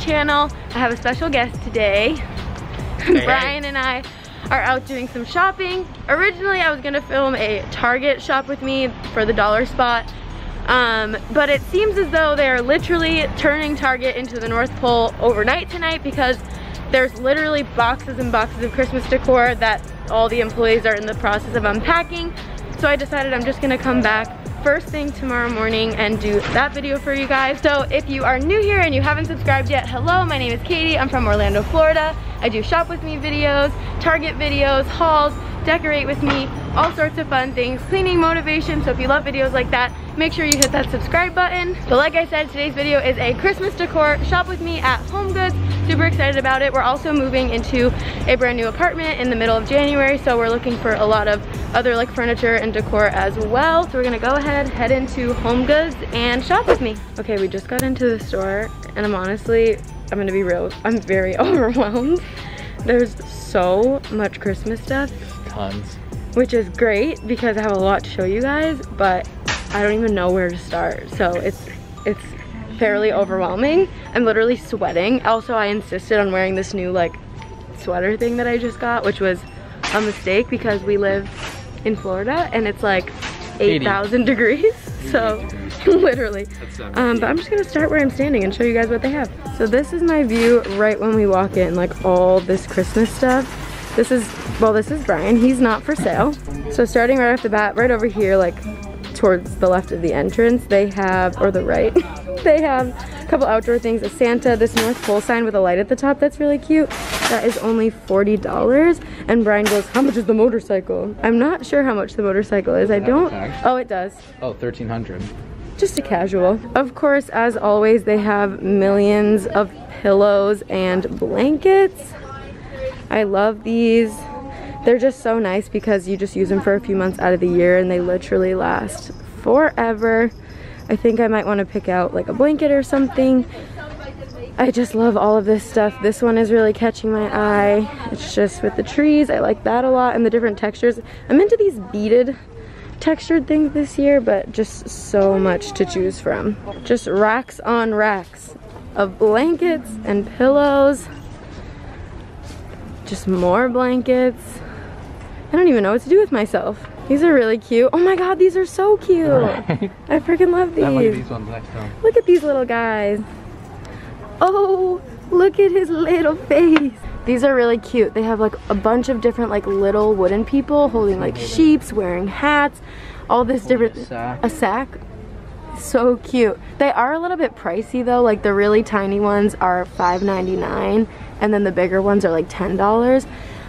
channel. I have a special guest today. Hey, Brian and I are out doing some shopping. Originally I was gonna film a Target shop with me for the dollar spot. Um, but it seems as though they are literally turning Target into the North Pole overnight tonight because there's literally boxes and boxes of Christmas decor that all the employees are in the process of unpacking. So I decided I'm just gonna come back first thing tomorrow morning and do that video for you guys. So if you are new here and you haven't subscribed yet, hello, my name is Katie. I'm from Orlando, Florida. I do shop with me videos, Target videos, hauls, decorate with me, all sorts of fun things, cleaning motivation. So if you love videos like that, make sure you hit that subscribe button. But like I said, today's video is a Christmas decor shop with me at Home Goods. Super excited about it. We're also moving into a brand new apartment in the middle of January. So we're looking for a lot of other like furniture and decor as well. So we're gonna go ahead, head into Home Goods and shop with me. Okay, we just got into the store and I'm honestly, I'm gonna be real, I'm very overwhelmed. There's so much Christmas stuff Tons. Which is great because I have a lot to show you guys, but I don't even know where to start. So it's it's fairly overwhelming. I'm literally sweating. Also, I insisted on wearing this new like sweater thing that I just got, which was a mistake because we live in Florida and it's like 8,000 degrees. So literally. Um, but I'm just gonna start where I'm standing and show you guys what they have. So this is my view right when we walk in, like all this Christmas stuff. This is, well, this is Brian. He's not for sale. So starting right off the bat, right over here, like towards the left of the entrance, they have, or the right, they have a couple outdoor things. A Santa, this North Pole sign with a light at the top, that's really cute. That is only $40. And Brian goes, how much is the motorcycle? I'm not sure how much the motorcycle is. I Does it have a don't, oh, it does Oh, 1300. just a casual. Of course, as always, they have millions of pillows and blankets. I love these. They're just so nice because you just use them for a few months out of the year and they literally last forever. I think I might want to pick out like a blanket or something. I just love all of this stuff. This one is really catching my eye. It's just with the trees. I like that a lot and the different textures. I'm into these beaded textured things this year, but just so much to choose from. Just racks on racks of blankets and pillows. Just more blankets. I don't even know what to do with myself. These are really cute. Oh my god, these are so cute. Right. I freaking love I like these. these ones. Look at these little guys. Oh, look at his little face. These are really cute. They have like a bunch of different like little wooden people holding like sheeps, wearing hats, all this different a sack. a sack. So cute. They are a little bit pricey though. Like the really tiny ones are $5.99 and then the bigger ones are like $10.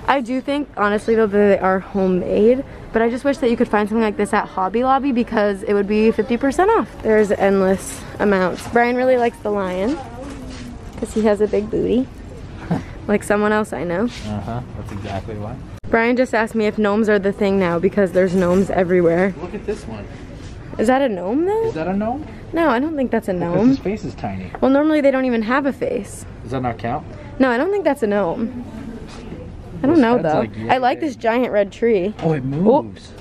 I do think honestly though that they are homemade, but I just wish that you could find something like this at Hobby Lobby because it would be 50% off. There's endless amounts. Brian really likes the lion because he has a big booty. like someone else I know. Uh-huh. That's exactly why. Brian just asked me if gnomes are the thing now because there's gnomes everywhere. Look at this one. Is that a gnome though? Is that a gnome? No, I don't think that's a Because gnome. his face is tiny. Well, normally they don't even have a face. Does that not count? No, I don't think that's a gnome. I don't know though. like I like this giant red tree. Oh, it oh. moves.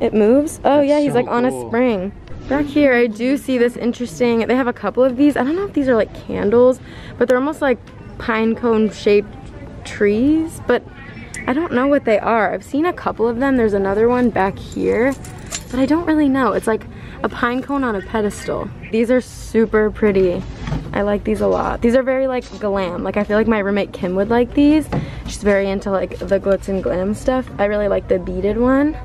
It moves? Oh That's yeah, he's so like on a spring. Back here, I do see this interesting, they have a couple of these. I don't know if these are like candles, but they're almost like pine cone shaped trees, but I don't know what they are. I've seen a couple of them. There's another one back here, but I don't really know. It's like a pine cone on a pedestal. These are super pretty. I like these a lot. These are very like glam. Like I feel like my roommate Kim would like these. She's very into like the glitz and glam stuff. I really like the beaded one.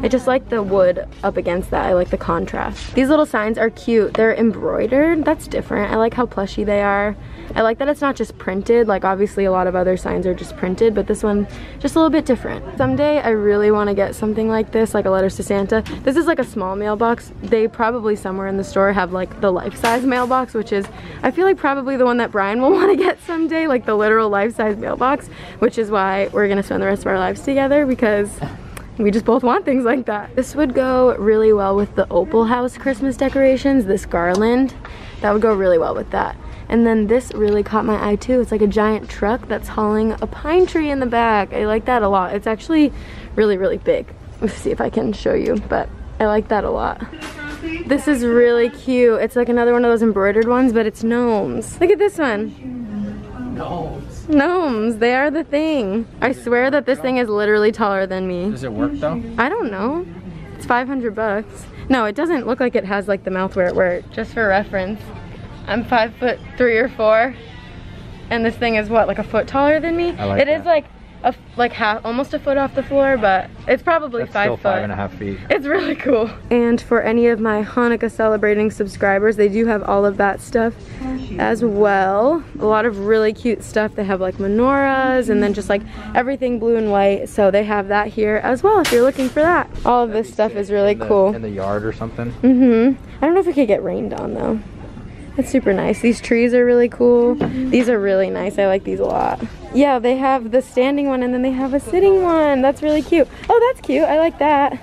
I just like the wood up against that. I like the contrast. These little signs are cute. They're embroidered. That's different. I like how plushy they are. I like that it's not just printed. Like obviously a lot of other signs are just printed, but this one just a little bit different. Someday I really want to get something like this, like a letters to Santa. This is like a small mailbox. They probably somewhere in the store have like the life-size mailbox, which is I feel like probably the one that Brian will want to get someday, like the literal life-size mailbox, which is why we're gonna spend the rest of our lives together because we just both want things like that. This would go really well with the Opalhouse Christmas decorations, this garland. That would go really well with that. And then this really caught my eye too. It's like a giant truck that's hauling a pine tree in the back. I like that a lot. It's actually really, really big. Let's see if I can show you, but I like that a lot. This is really cute. It's like another one of those embroidered ones, but it's gnomes. Look at this one. Gnomes. Gnomes, they are the thing. I swear that this thing is literally taller than me. Does it work though? I don't know. It's 500 bucks. No, it doesn't look like it has like the mouth where it worked. Just for reference, I'm five foot three or four, and this thing is what, like a foot taller than me? I like It is that. like a, like half, almost a foot off the floor, but it's probably That's five still foot. five and a half feet. It's really cool. And for any of my Hanukkah celebrating subscribers, they do have all of that stuff as well. A lot of really cute stuff. They have like menorahs and then just like everything blue and white. So they have that here as well if you're looking for that. All of this stuff is really In the- cool. In the yard or something. Mm-hmm. I don't know if it could get rained on though. It's super nice. These trees are really cool. These are really nice. I like these a lot. Yeah, they have the standing one and then they have a sitting one. That's really cute. Oh, that's cute. I like that.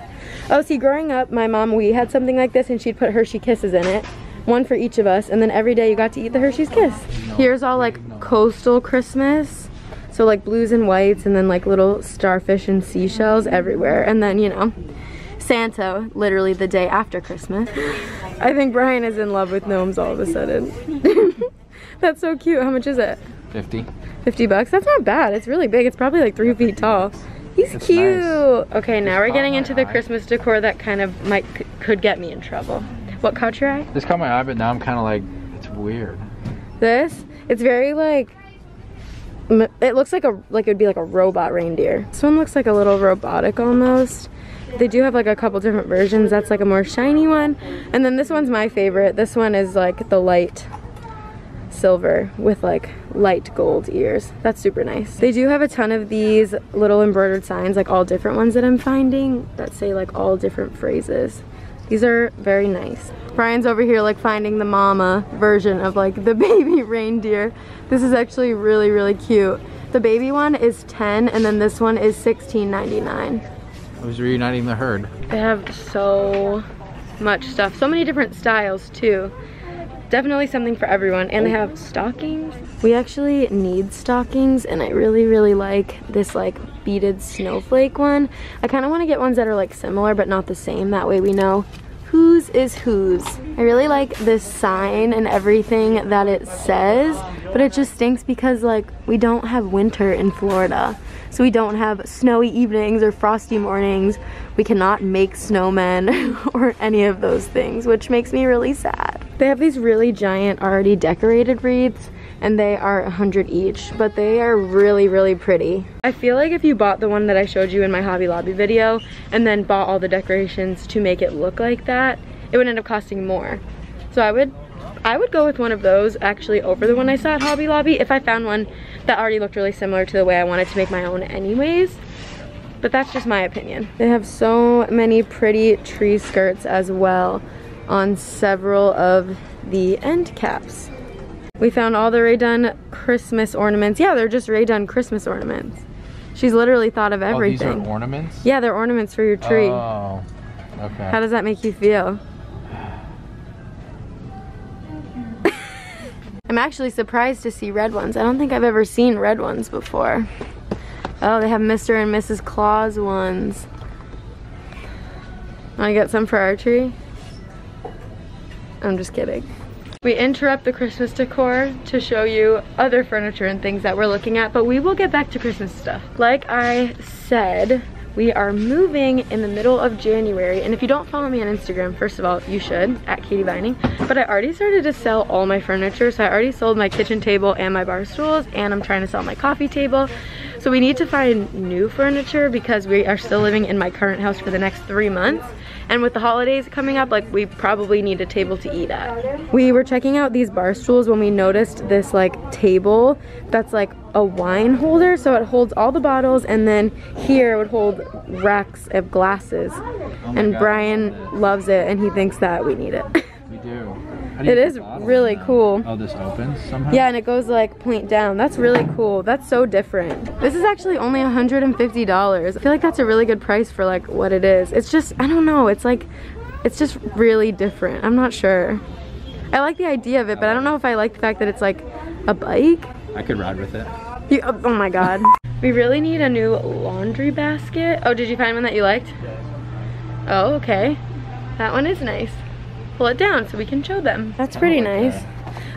Oh, see, growing up, my mom, we had something like this and she'd put Hershey Kisses in it. One for each of us. And then every day you got to eat the Hershey's Kiss. Here's all like coastal Christmas. So like blues and whites and then like little starfish and seashells everywhere. And then, you know, Santa literally the day after Christmas. I think Brian is in love with gnomes all of a sudden. That's so cute. How much is it? 50. 50 bucks? That's not bad. It's really big. It's probably like three feet tall. He's It's cute. nice. Okay, now Just we're getting my into the eye. Christmas decor that kind of might could get me in trouble. What caught your eye? This caught my eye, but now I'm kind of like, it's weird. This? It's very like m- it looks like a like it would be like a robot reindeer. This one looks like a little robotic almost. They do have like a couple different versions. That's like a more shiny one. And then this one's my favorite. This one is like the light silver with like light gold ears. That's super nice. They do have a ton of these little embroidered signs, like all different ones that I'm finding that say like all different phrases. These are very nice. Brian's over here like finding the mama version of like the baby reindeer. This is actually really, really cute. The baby one is 10 and then this one is $16.99. I was reuniting the herd. They have so much stuff. So many different styles too. Definitely something for everyone. And they have stockings. We actually need stockings and I really, really like this like beaded snowflake one. I kind of want to get ones that are like similar but not the same. That way we know whose is whose. I really like this sign and everything that it says, but it just stinks because like we don't have winter in Florida. So we don't have snowy evenings or frosty mornings. We cannot make snowmen or any of those things, which makes me really sad. They have these really giant already decorated wreaths and they are 100 each, but they are really, really pretty. I feel like if you bought the one that I showed you in my Hobby Lobby video and then bought all the decorations to make it look like that, it would end up costing more. So I would I would go with one of those actually over the one I saw at Hobby Lobby if I found one that already looked really similar to the way I wanted to make my own anyways. But that's just my opinion. They have so many pretty tree skirts as well on several of the end caps. We found all the Rae Dunn Christmas ornaments. Yeah, they're just Rae Dunn Christmas ornaments. She's literally thought of everything. Oh, these are ornaments? yeah, they're ornaments for your tree. Oh, okay. How does that make you feel? I'm actually surprised to see red ones. I don't think I've ever seen red ones before. Oh, they have Mr. and Mrs. Claus ones. Want to get some for our tree? I'm just kidding. We interrupt the Christmas decor to show you other furniture and things that we're looking at, but we will get back to Christmas stuff. Like I said, we are moving in the middle of January, and if you don't follow me on Instagram, first of all, you should, at Katie Vining. But I already started to sell all my furniture, so I already sold my kitchen table and my bar stools, and I'm trying to sell my coffee table. So we need to find new furniture because we are still living in my current house for the next three months. And with the holidays coming up, like we probably need a table to eat at. We were checking out these bar stools when we noticed this like table that's like a wine holder. So it holds all the bottles and then here it would hold racks of glasses. Oh and. Brian loves it and he thinks that we need it. We do. How do you It is really cool. Oh, this opens somehow? Yeah, and it goes like point down. That's really cool. That's so different. This is actually only $150. I feel like that's a really good price for like what it is. It's just, I don't know, it's like, it's just really different. I'm not sure. I like the idea of it, but I don't know if I like the fact that it's like a bike. I could ride with it. You, oh, oh my god. we really need a new laundry basket. Oh, did you find one that you liked? Oh, okay. That one is nice. Pull it down so we can show them. That's pretty like nice.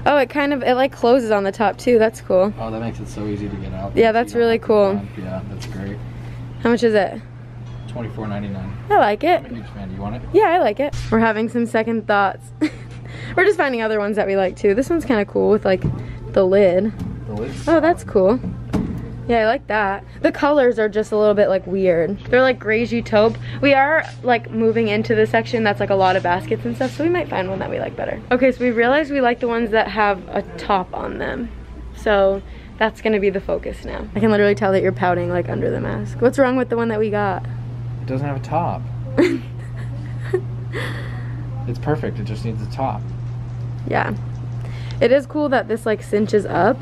Oh, it kind of, it like closes on the top too. That's cool. Oh, that makes it so easy to get out. Yeah, that's really cool. dump. Yeah, that's great. How much is it? Twenty-four ninety-nine. I like it. I'm a huge fan. You want it? Yeah, I like it. We're having some second thoughts. We're just finding other ones that we like too. This one's kind of cool with like the lid. The lid's Oh, that's cool. Yeah, I like that. The colors are just a little bit like weird. They're like greigey taupe. We are like moving into the section that's like a lot of baskets and stuff, so we might find one that we like better. Okay, so we realized we like the ones that have a top on them. So that's gonna be the focus now. I can literally tell that you're pouting like under the mask. What's wrong with the one that we got? It doesn't have a top. it's perfect. It just needs a top. Yeah. It is cool that this like cinches up,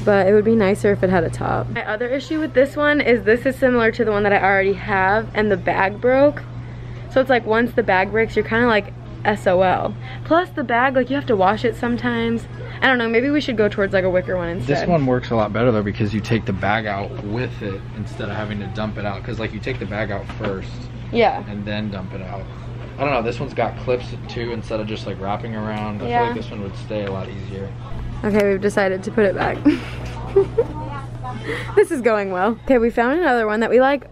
but it would be nicer if it had a top. My other issue with this one is this is similar to the one that I already have and the bag broke. So it's like once the bag breaks, you're kind of like SOL. Plus the bag, like you have to wash it sometimes. I don't know, maybe we should go towards like a wicker one instead. This one works a lot better though because you take the bag out with it instead of having to dump it out. Because like you take the bag out first Yeah. and then dump it out. I don't know. This one's got clips too instead of just like wrapping around. I Yeah. feel like this one would stay a lot easier. Okay, we've decided to put it back. this is going well. Okay, we found another one that we like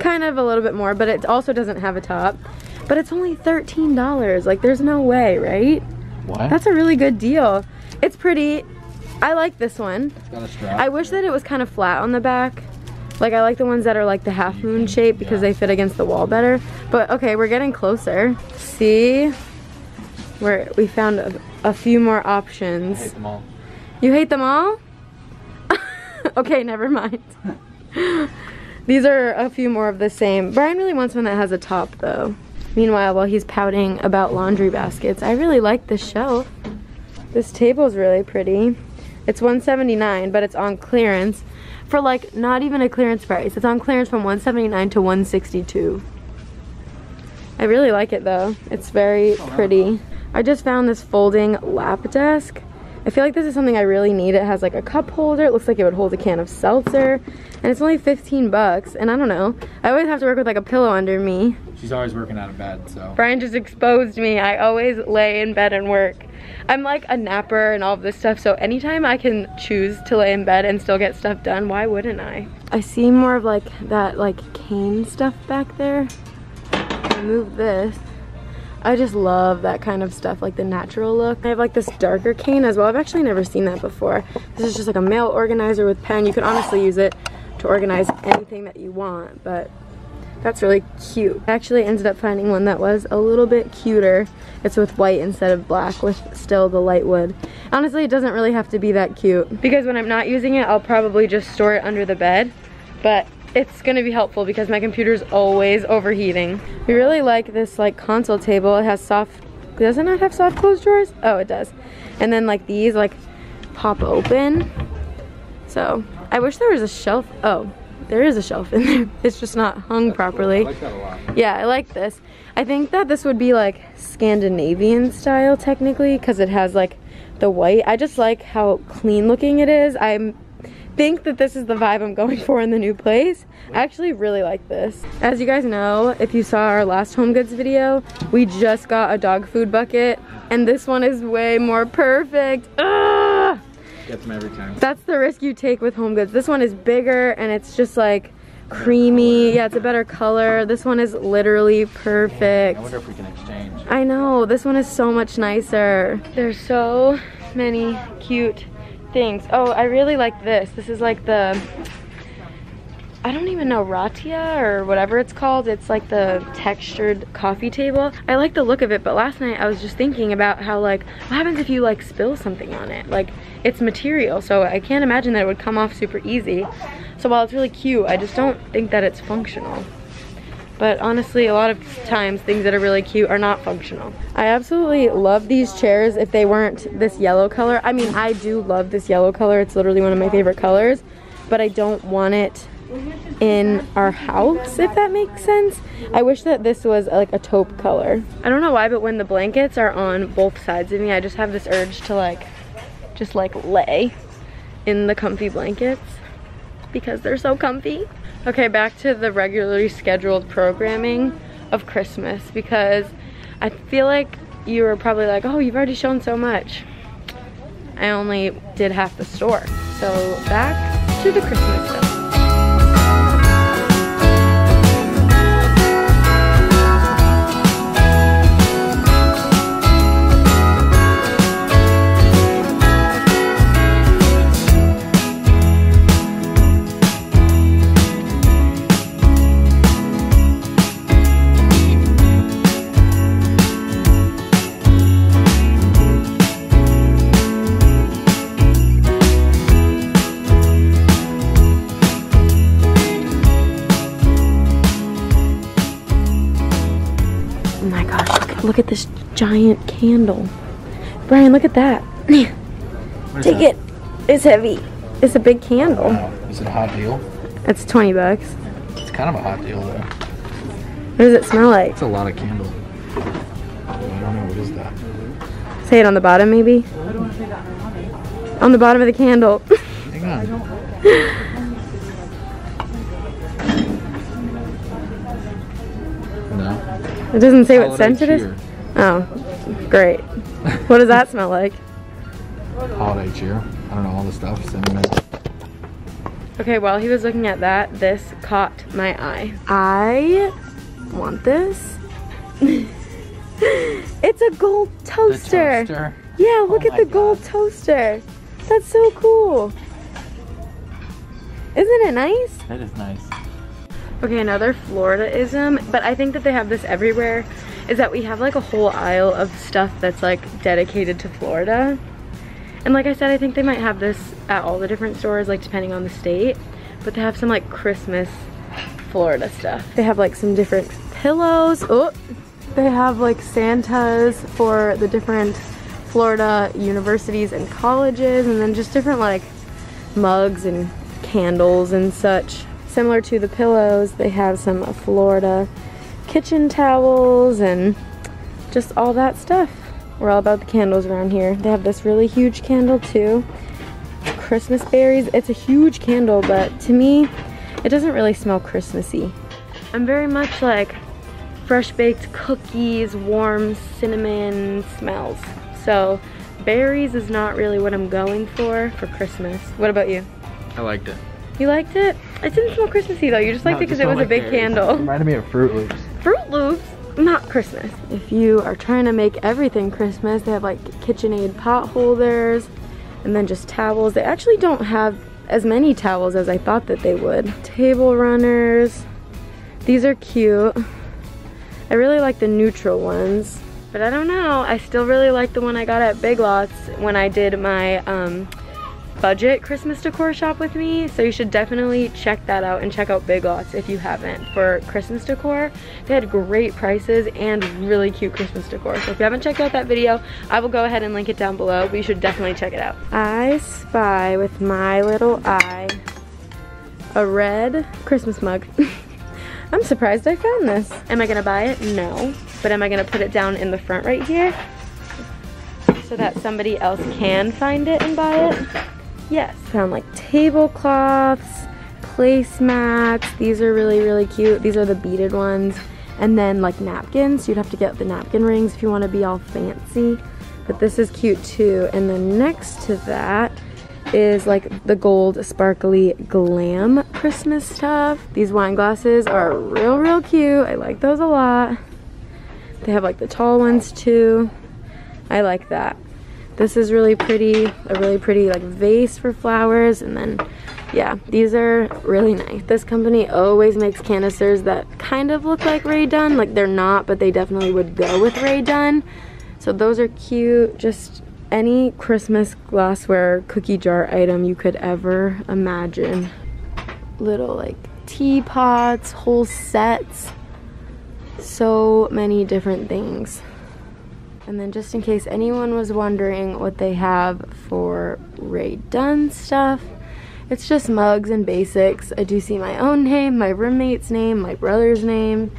kind of a little bit more, but it also doesn't have a top. But it's only $13. Like, there's no way, right? What? That's a really good deal. It's pretty. I like this one. It's got a strap. I wish that it was kind of flat on the back. Like, I like the ones that are like the half moon shape because yeah. they fit against the wall better. But okay, we're getting closer. See? Where we found a, a few more I options. hate them all. You hate them all? okay, never mind. These are a few more of the same. Brian really wants one that has a top though. Meanwhile, while he's pouting about laundry baskets, I really like this shelf. This table's really pretty. It's 179, but it's on clearance for like not even a clearance price. It's on clearance from 179 to 162. I really like it though. It's very oh, pretty. I just found this folding lap desk. I feel like this is something I really need. It has like a cup holder. It looks like it would hold a can of seltzer. And it's only 15 bucks. And I don't know. I always have to work with like a pillow under me. She's always working out of bed, so. Brian just exposed me. I always lay in bed and work. I'm like a napper and all of this stuff, so anytime I can choose to lay in bed and still get stuff done, why wouldn't I? I see more of like that like cane stuff back there. Remove this. I just love that kind of stuff, like the natural look. I have like this darker cane as well. I've actually never seen that before. This is just like a mail organizer with pen. You could honestly use it to organize anything that you want, but that's really cute. I actually ended up finding one that was a little bit cuter. It's with white instead of black with still the light wood. Honestly, it doesn't really have to be that cute because when I'm not using it, I'll probably just store it under the bed. But it's gonna be helpful because my computer's always overheating. We really like this like console table. It has soft, does it not have soft close drawers? Oh, it does. And then like these like pop open. So I wish there was a shelf. Oh, there is a shelf in there. It's just not hung properly. I like that a lot. Yeah, I like this. I think that this would be like Scandinavian style technically because it has like the white. I just like how clean looking it is. I think that this is the vibe I'm going for in the new place. I actually really like this. As you guys know, if you saw our last home goods video, we just got a dog food bucket and this one is way more perfect. Ugh! Gets me every time. That's the risk you take with home goods. This one is bigger and it's just like creamy. Yeah, it's a better color. This one is literally perfect. I wonder if we can exchange. I know, this one is so much nicer. There's so many cute things. Oh, I really like this. This is like the, I don't even know, ratia or whatever it's called. It's like the textured coffee table. I like the look of it, but last night I was just thinking about how like, what happens if you like spill something on it? Like, it's material, so I can't imagine that it would come off super easy. So while it's really cute, I just don't think that it's functional. But honestly, a lot of times things that are really cute are not functional. I absolutely love these chairs if they weren't this yellow color. I mean, I do love this yellow color. It's literally one of my favorite colors, but I don't want it in our house, if that makes sense. I wish that this was like a taupe color. I don't know why, but when the blankets are on both sides of me, I just have this urge to like, just like lay in the comfy blankets because they're so comfy. Okay, back to the regularly scheduled programming of Christmas because I feel like you were probably like, oh, you've already shown so much. I only did half the store. So back to the Christmas stuff. Look, look at this giant candle. Brian, look at that. Take it. It's heavy. It's a big candle. Is it a hot deal? It's 20 bucks. It's kind of a hot deal though. What does it smell like? It's a lot of candle. I don't know what is that. Say it on the bottom, maybe. On the bottom of the candle. Hang on. It doesn't say what scent it is. Oh, great. What does that smell like? Holiday cheer. I don't know all the stuff. Cinnamon. Okay, while he was looking at that, this caught my eye. I want this. it's a gold toaster. Toaster. Yeah, look Oh at the gold toaster. That's so cool. Isn't it nice? That is nice. Okay, another Florida-ism, but I think that they have this everywhere, is that we have like a whole aisle of stuff that's like dedicated to Florida. And like I said, I think they might have this at all the different stores, like depending on the state, but they have some like Christmas Florida stuff. They have like some different pillows. Oh, they have like Santas for the different Florida universities and colleges, and then just different like mugs and candles and such. Similar to the pillows, they have some Florida kitchen towels and just all that stuff. We're all about the candles around here. They have this really huge candle too. Christmas berries. It's a huge candle, but to me, it doesn't really smell Christmassy. I'm very much like fresh baked cookies, warm cinnamon smells. So berries is not really what I'm going for for Christmas. What about you? I liked it. You liked it? It didn't smell Christmassy though. You just liked it because it was a big candle. Reminded me of Froot Loops. Froot Loops, not Christmas. If you are trying to make everything Christmas, they have like KitchenAid pot holders and then just towels. They actually don't have as many towels as I thought that they would. Table runners. These are cute. I really like the neutral ones. But I don't know. I still really like the one I got at Big Lots when I did my um, budget Christmas decor shop with me. So you should definitely check that out and check out Big Lots if you haven't for Christmas decor. They had great prices and really cute Christmas decor. So if you haven't checked out that video, I will go ahead and link it down below, but you should definitely check it out. I spy with my little eye a red Christmas mug. I'm surprised I found this. Am I gonna buy it? No. But am I gonna put it down in the front right here? So that somebody else can find it and buy it? Yes. Found like tablecloths, placemats. These are really, really cute. These are the beaded ones. And then like napkins. You'd have to get the napkin rings if you want to be all fancy. But this is cute too. And then next to that is like the gold sparkly glam Christmas stuff. These wine glasses are real, real cute. I like those a lot. They have like the tall ones too. I like that. This is really pretty, a really pretty like vase for flowers. And then, yeah, these are really nice. This company always makes canisters that kind of look like Rae Dunn. Like they're not, but they definitely would go with Rae Dunn. So those are cute. Just any Christmas glassware cookie jar item you could ever imagine. Little like teapots, whole sets. So many different things. And then just in case anyone was wondering what they have for Rae Dunn stuff, it's just mugs and basics. I do see my own name, my roommate's name, my brother's name,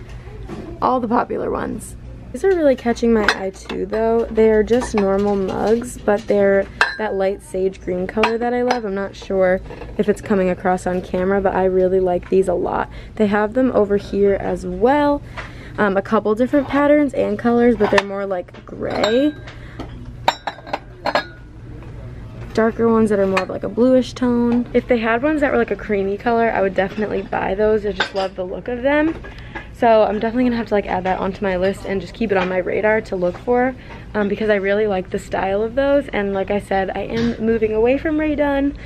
all the popular ones. These are really catching my eye too though. They're just normal mugs, but they're that light sage green color that I love. I'm not sure if it's coming across on camera, but I really like these a lot. They have them over here as well, um, a couple different patterns and colors, but they're more like gray. Darker ones that are more of like a bluish tone. If they had ones that were like a creamy color, I would definitely buy those. I just love the look of them. So I'm definitely gonna have to like add that onto my list and just keep it on my radar to look for um, because I really like the style of those. And like I said, I am moving away from Rae Dunn.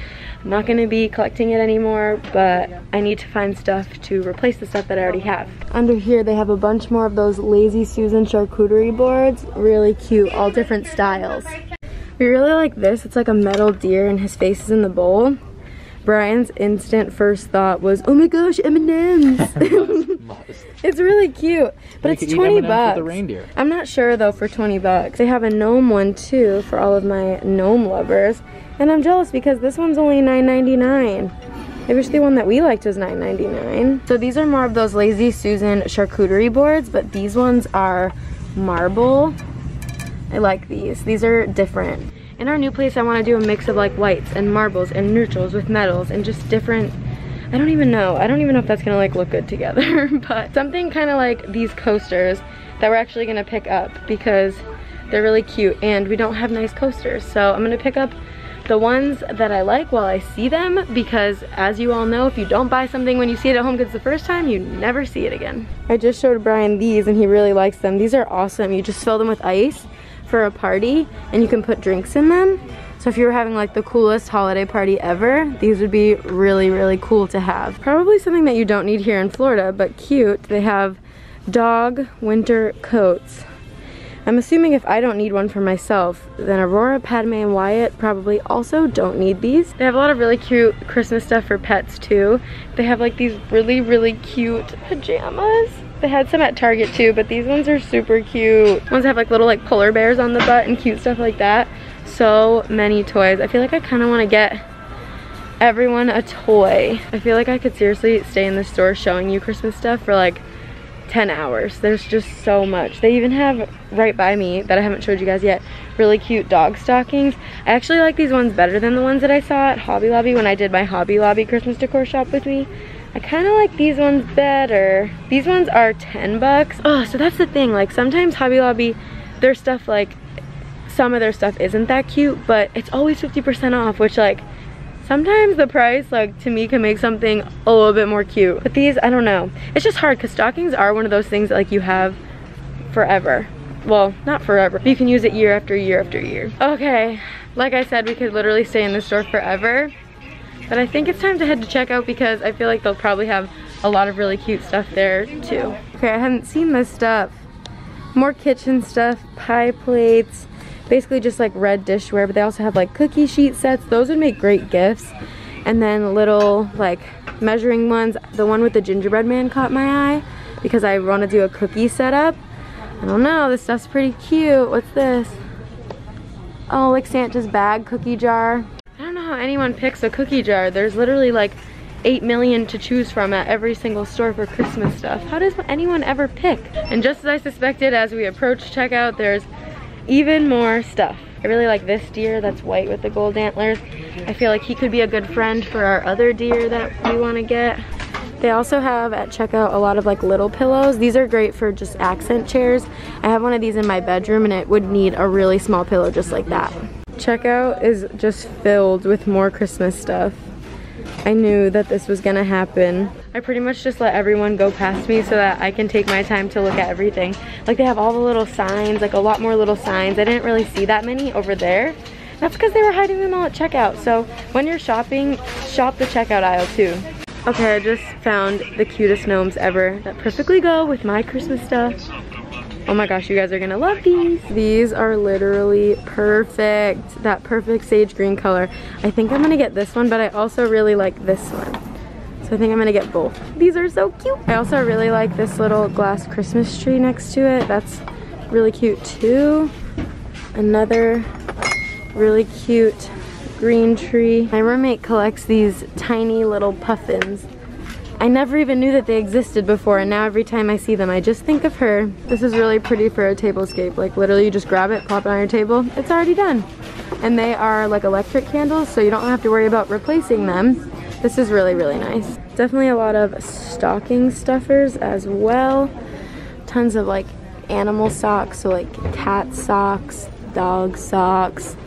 I'm not gonna be collecting it anymore, but I need to find stuff to replace the stuff that I already have. Under here, they have a bunch more of those Lazy Susan charcuterie boards. Really cute, all different styles. We really like this. It's like a metal deer and his face is in the bowl. Brian's instant first thought was, oh my gosh, M&M's. it's really cute, but it's 20 bucks. the reindeer. I'm not sure though for 20 bucks. They have a gnome one too for all of my gnome lovers. And I'm jealous because this one's only $9.99. I wish the one that we liked was $9.99. So these are more of those Lazy Susan charcuterie boards, but these ones are marble. I like these. These are different. In our new place, I want to do a mix of like whites and marbles and neutrals with metals and just different, I don't even know. I don't even know if that's to like look good together, but something kind of like these coasters that we're actually to pick up because they're really cute and we don't have nice coasters. So I'm to pick up the ones that I like while I see them because as you all know, if you don't buy something when you see it at Home Goods the first time, you never see it again. I just showed Brian these and he really likes them. These are awesome. You just fill them with ice for a party and you can put drinks in them. So if you were having like the coolest holiday party ever, these would be really, really cool to have. Probably something that you don't need here in Florida, but cute. They have dog winter coats. I'm assuming if I don't need one for myself, then Aurora, Padme, and Wyatt probably also don't need these. They have a lot of really cute Christmas stuff for pets too. They have like these really, really cute pajamas. They had some at Target too, but these ones are super cute. Ones have like little like polar bears on the butt and cute stuff like that. So many toys. I feel like I kind of want to get everyone a toy. I feel like I could seriously stay in the store showing you Christmas stuff for like 10 hours. There's just so much. They even have right by me that I haven't showed you guys yet, really cute dog stockings. I actually like these ones better than the ones that I saw at Hobby Lobby when I did my Hobby Lobby Christmas decor shop with me. I kind of like these ones better. These ones are 10 bucks. Oh, so that's the thing. Like sometimes Hobby Lobby, their stuff like, some of their stuff isn't that cute, but it's always 50% off, which like, sometimes the price like to me can make something a little bit more cute. But these, I don't know. It's just hard because stockings are one of those things that like you have forever. Well, not forever. You can use it year after year after year. Okay, like I said, we could literally stay in the store forever. But I think it's time to head to checkout because I feel like they'll probably have a lot of really cute stuff there too. Okay, I haven't seen this stuff. More kitchen stuff, pie plates, basically just like red dishware, but they also have like cookie sheet sets. Those would make great gifts. And then little like measuring ones. The one with the gingerbread man caught my eye because I want to do a cookie setup. I don't know, this stuff's pretty cute. What's this? Oh, like Santa's bag cookie jar how anyone picks a cookie jar. There's literally like 8 million to choose from at every single store for Christmas stuff. How does anyone ever pick? And just as I suspected, as we approach checkout, there's even more stuff. I really like this deer that's white with the gold antlers. I feel like he could be a good friend for our other deer that we want to get. They also have at checkout a lot of like little pillows. These are great for just accent chairs. I have one of these in my bedroom and it would need a really small pillow just like that. Checkout is just filled with more Christmas stuff. I knew that this was gonna happen. I pretty much just let everyone go past me so that I can take my time to look at everything. Like they have all the little signs, like a lot more little signs. I didn't really see that many over there. That's because they were hiding them all at checkout. So when you're shopping, shop the checkout aisle too. Okay, I just found the cutest gnomes ever that perfectly go with my Christmas stuff. Oh my gosh, you guys are gonna love these. These are literally perfect. That perfect sage green color. I think I'm gonna get this one, but I also really like this one. So I think I'm gonna get both. These are so cute. I also really like this little glass Christmas tree next to it. That's really cute too. Another really cute green tree. My roommate collects these tiny little puffins I never even knew that they existed before and now every time I see them I just think of her. This is really pretty for a tablescape. Like literally you just grab it, pop it on your table, it's already done. And they are like electric candles so you don't have to worry about replacing them. This is really, really nice. Definitely a lot of stocking stuffers as well. tons of like animal socks, so like cat socks, dog socks,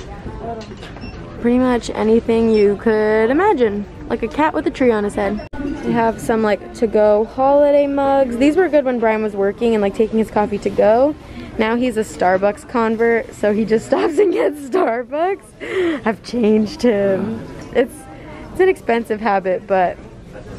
pretty much anything you could imagine. Like a cat with a tree on his head. We have some like to-go holiday mugs. These were good when Brian was working and like taking his coffee to go. Now he's a Starbucks convert, so he just stops and gets Starbucks. I've changed him. It's it's an expensive habit, but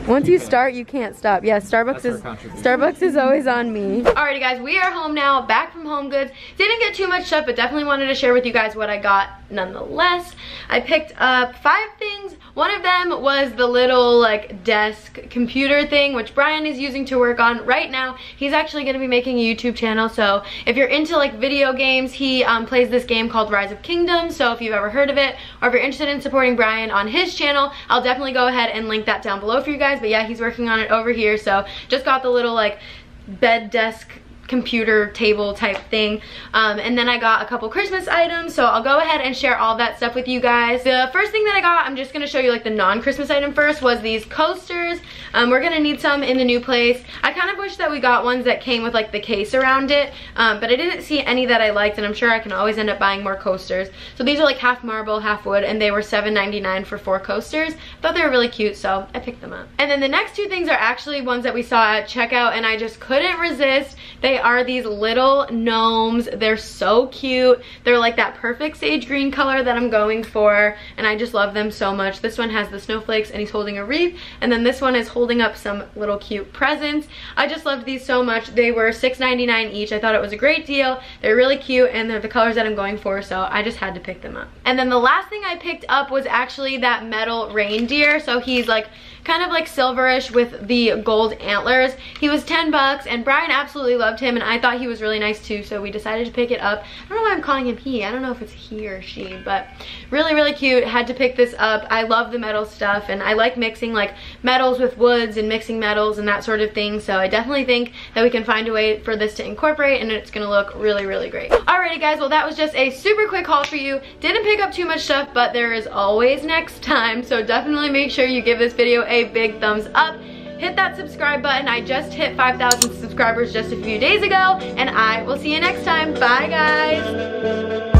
once you start, you can't stop. Yeah, Starbucks is Starbucks is always on me. Alrighty guys, we are home now, back from Home Goods. Didn't get too much stuff, but definitely wanted to share with you guys what I got nonetheless. I picked up five things. One of them was the little like desk computer thing, which Brian is using to work on right now. He's actually gonna be making a YouTube channel, so if you're into like video games, he um, plays this game called Rise of Kingdoms, so if you've ever heard of it, or if you're interested in supporting Brian on his channel, I'll definitely go ahead and link that down below for you guys, but yeah, he's working on it over here, so just got the little like bed desk computer table type thing. Um, and then I got a couple Christmas items so I'll go ahead and share all that stuff with you guys. The first thing that I got I'm just gonna show you like the non-Christmas item first was these coasters. Um, we're gonna need some in the new place. I kind of wish that we got ones that came with like the case around it um, but I didn't see any that I liked and I'm sure I can always end up buying more coasters. So these are like half marble half wood and they were $7.99 for four coasters thought they were really cute so I picked them up. And then the next two things are actually ones that we saw at checkout and I just couldn't resist. They are these little gnomes. They're so cute. They're like that perfect sage green color that I'm going for. And I just love them so much. This one has the snowflakes and he's holding a wreath. And then this one is holding up some little cute presents. I just loved these so much. They were $6.99 each. I thought it was a great deal. They're really cute and they're the colors that I'm going for. So I just had to pick them up. And then the last thing I picked up was actually that metal reindeer. So he's like kind of like silverish with the gold antlers. He was 10 bucks and Brian absolutely loved him and I thought he was really nice too so we decided to pick it up. I don't know why I'm calling him he. I don't know if it's he or she but really really cute. Had to pick this up. I love the metal stuff and I like mixing like metals with woods and mixing metals and that sort of thing so I definitely think that we can find a way for this to incorporate and it's gonna look really really great. Alrighty guys well that was just a super quick haul for you. Didn't pick up too much stuff but there is always next time so definitely make sure you give this video a big thumbs up hit that subscribe button. I just hit 5,000 subscribers just a few days ago, and I will see you next time. Bye, guys.